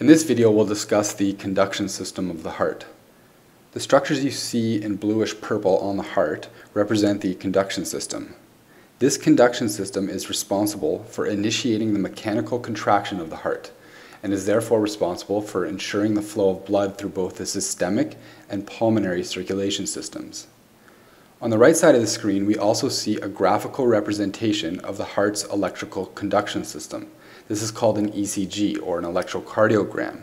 In this video, we'll discuss the conduction system of the heart. The structures you see in bluish purple on the heart represent the conduction system. This conduction system is responsible for initiating the mechanical contraction of the heart and is therefore responsible for ensuring the flow of blood through both the systemic and pulmonary circulation systems. On the right side of the screen, we also see a graphical representation of the heart's electrical conduction system. This is called an ECG, or an electrocardiogram,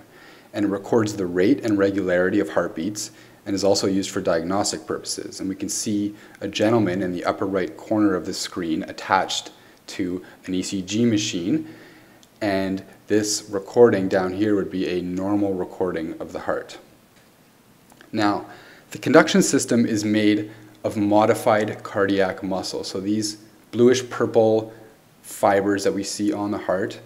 and it records the rate and regularity of heartbeats and is also used for diagnostic purposes. And we can see a gentleman in the upper right corner of the screen attached to an ECG machine, and this recording down here would be a normal recording of the heart. Now, the conduction system is made of modified cardiac muscle. So these bluish purple fibers that we see on the heart,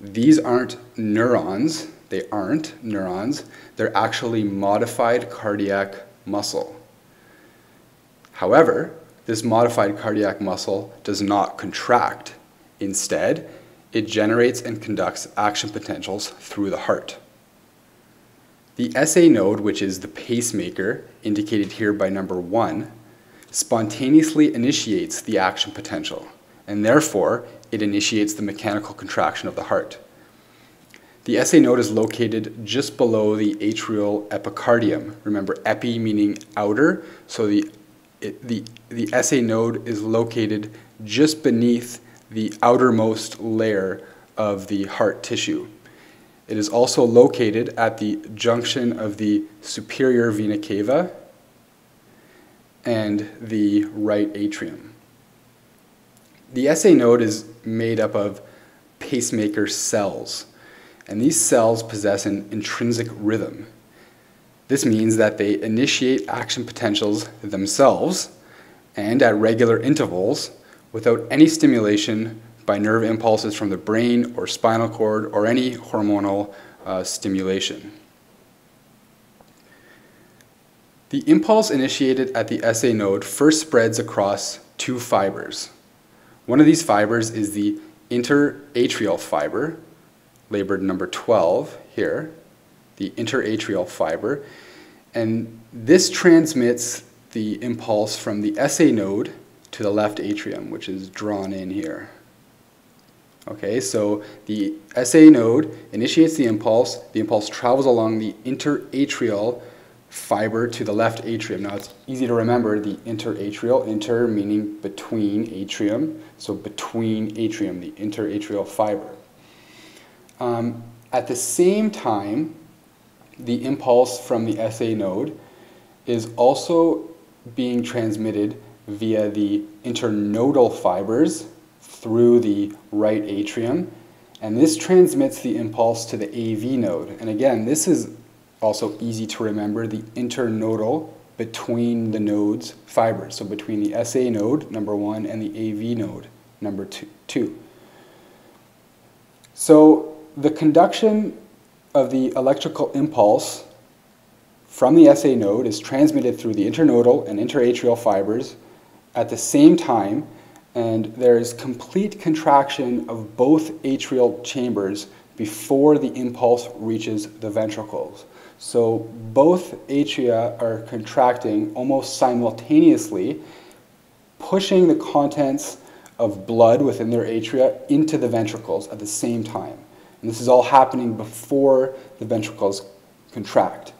these aren't neurons, they aren't neurons, they're actually modified cardiac muscle. However, this modified cardiac muscle does not contract. Instead, it generates and conducts action potentials through the heart. The SA node, which is the pacemaker, indicated here by number one, spontaneously initiates the action potential, and therefore it initiates the mechanical contraction of the heart. The SA node is located just below the atrial epicardium. Remember, epi meaning outer, so the, it, the, the SA node is located just beneath the outermost layer of the heart tissue. It is also located at the junction of the superior vena cava and the right atrium. The SA node is made up of pacemaker cells, and these cells possess an intrinsic rhythm. This means that they initiate action potentials themselves and at regular intervals without any stimulation by nerve impulses from the brain or spinal cord or any hormonal uh, stimulation. The impulse initiated at the SA node first spreads across two fibers. One of these fibers is the interatrial fiber, labeled number 12 here, the interatrial fiber, and this transmits the impulse from the SA node to the left atrium, which is drawn in here. Okay, so the SA node initiates the impulse, the impulse travels along the interatrial fiber to the left atrium. Now it's easy to remember the interatrial, inter meaning between atrium, so between atrium, the interatrial fiber. Um, at the same time, the impulse from the SA node is also being transmitted via the internodal fibers through the right atrium, and this transmits the impulse to the AV node. And again, this is also easy to remember, the internodal between the nodes fibers, so between the SA node, number one, and the AV node, number two. So the conduction of the electrical impulse from the SA node is transmitted through the internodal and interatrial fibers at the same time, and there is complete contraction of both atrial chambers before the impulse reaches the ventricles. So both atria are contracting almost simultaneously, pushing the contents of blood within their atria into the ventricles at the same time. And this is all happening before the ventricles contract.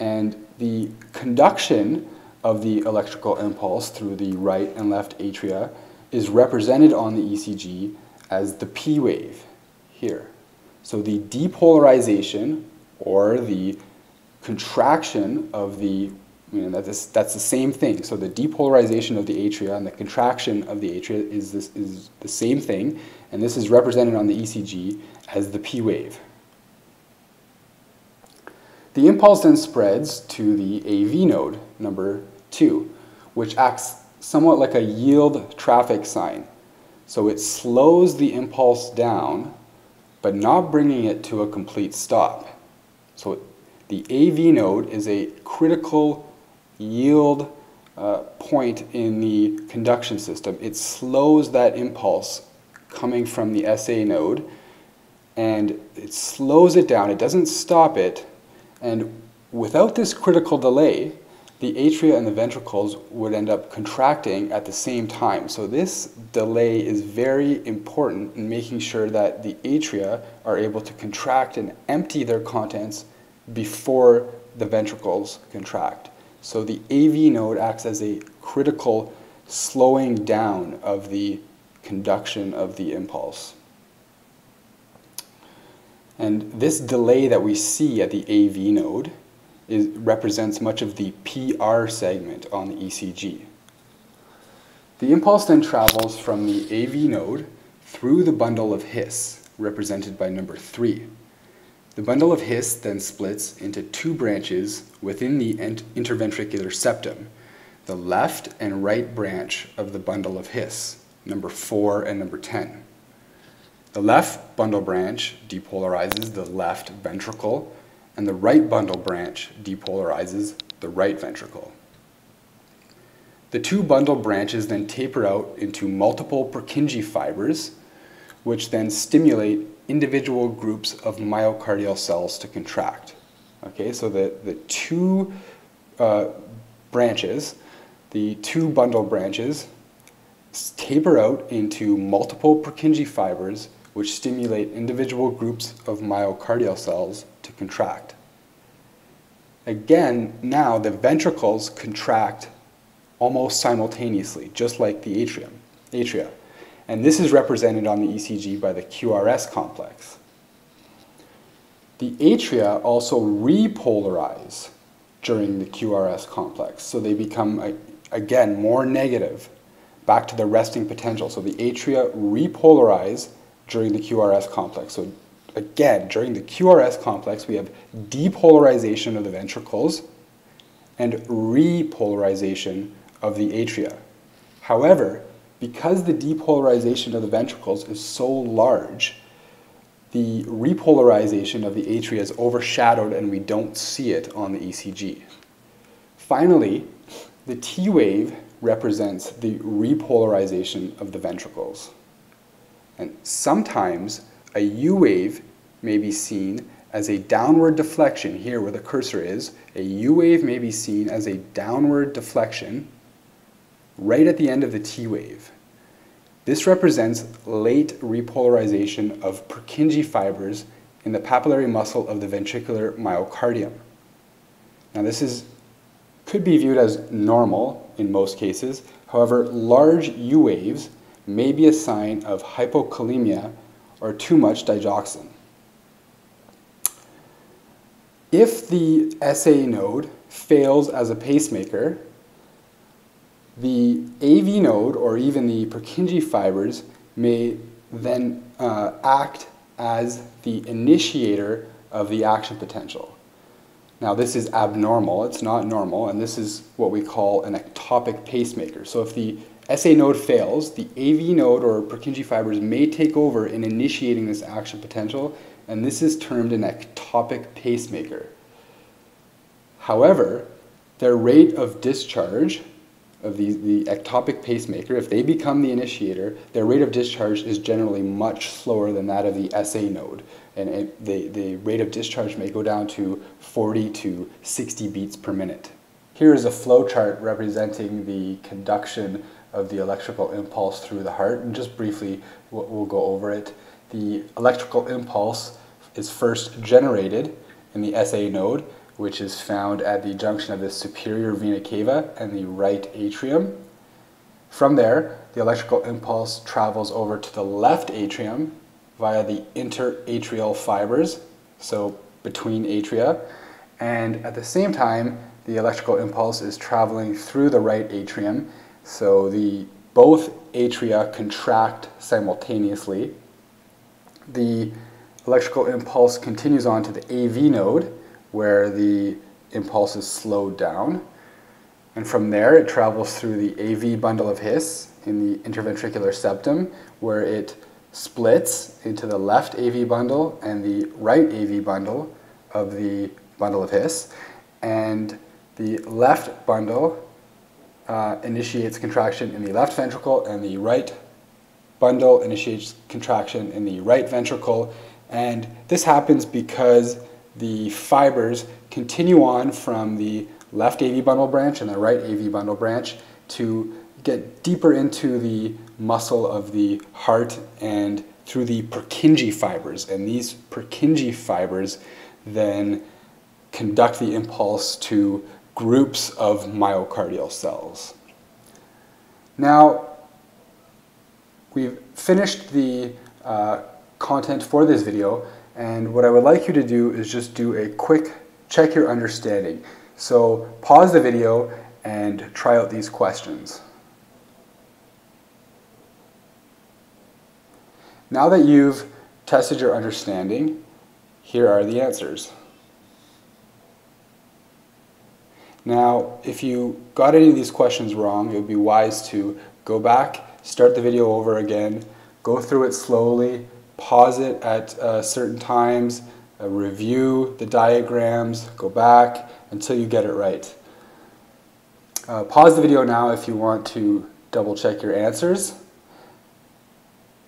And the conduction of the electrical impulse through the right and left atria is represented on the ECG as the P wave here. So the depolarization or the contraction of the, you know, that's, that's the same thing. So the depolarization of the atria and the contraction of the atria is, this, is the same thing, and this is represented on the ECG as the P wave. The impulse then spreads to the AV node, number two, which acts somewhat like a yield traffic sign. So it slows the impulse down, but not bringing it to a complete stop. So the AV node is a critical yield uh, point in the conduction system. It slows that impulse coming from the SA node and it slows it down. It doesn't stop it. And without this critical delay, the atria and the ventricles would end up contracting at the same time. So this delay is very important in making sure that the atria are able to contract and empty their contents before the ventricles contract. So the AV node acts as a critical slowing down of the conduction of the impulse. And this delay that we see at the AV node is, represents much of the PR segment on the ECG. The impulse then travels from the AV node through the bundle of His, represented by number 3. The bundle of His then splits into two branches within the interventricular septum, the left and right branch of the bundle of His, number 4 and number 10. The left bundle branch depolarizes the left ventricle, and the right bundle branch depolarizes the right ventricle. The two bundle branches then taper out into multiple Purkinje fibers, which then stimulate individual groups of myocardial cells to contract. Okay, so the, the two uh, branches, the two bundle branches, taper out into multiple Purkinje fibers which stimulate individual groups of myocardial cells to contract. Again, now the ventricles contract almost simultaneously, just like the atrium, atria. And this is represented on the ECG by the QRS complex. The atria also repolarize during the QRS complex, so they become, again, more negative, back to the resting potential. So the atria repolarize during the QRS complex. So again, during the QRS complex, we have depolarization of the ventricles and repolarization of the atria. However, because the depolarization of the ventricles is so large, the repolarization of the atria is overshadowed and we don't see it on the ECG. Finally, the T wave represents the repolarization of the ventricles. And sometimes a U wave may be seen as a downward deflection, here where the cursor is, a U wave may be seen as a downward deflection right at the end of the T wave. This represents late repolarization of Purkinje fibers in the papillary muscle of the ventricular myocardium. Now this is, could be viewed as normal in most cases. However, large U waves may be a sign of hypokalemia or too much digoxin. If the SA node fails as a pacemaker, the AV node or even the Purkinje fibers may then uh, act as the initiator of the action potential. Now this is abnormal, it's not normal, and this is what we call an ectopic pacemaker. So if the SA node fails, the AV node or Purkinje fibers may take over in initiating this action potential, and this is termed an ectopic pacemaker. However, their rate of discharge of the, the ectopic pacemaker, if they become the initiator, their rate of discharge is generally much slower than that of the SA node. And it, the, the rate of discharge may go down to 40 to 60 beats per minute. Here is a flow chart representing the conduction of the electrical impulse through the heart. And just briefly, we'll, we'll go over it. The electrical impulse is first generated in the SA node, which is found at the junction of the superior vena cava and the right atrium. From there, the electrical impulse travels over to the left atrium via the interatrial fibers, so between atria, and at the same time, the electrical impulse is traveling through the right atrium so the both atria contract simultaneously. The electrical impulse continues on to the AV node where the impulse is slowed down. And from there it travels through the AV bundle of His in the interventricular septum where it splits into the left AV bundle and the right AV bundle of the bundle of His. And the left bundle uh, initiates contraction in the left ventricle and the right bundle initiates contraction in the right ventricle And this happens because the fibers continue on from the left AV bundle branch and the right AV bundle branch to get deeper into the muscle of the heart and through the Purkinje fibers. And these Purkinje fibers then conduct the impulse to groups of myocardial cells. Now, we've finished the uh, content for this video, and what I would like you to do is just do a quick check your understanding. So pause the video and try out these questions. Now that you've tested your understanding, here are the answers. Now, if you got any of these questions wrong, it would be wise to go back, start the video over again, go through it slowly, pause it at uh, certain times, uh, review the diagrams, go back until you get it right. Uh, pause the video now if you want to double check your answers.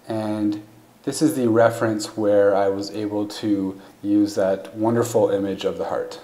And this is the reference where I was able to use that wonderful image of the heart.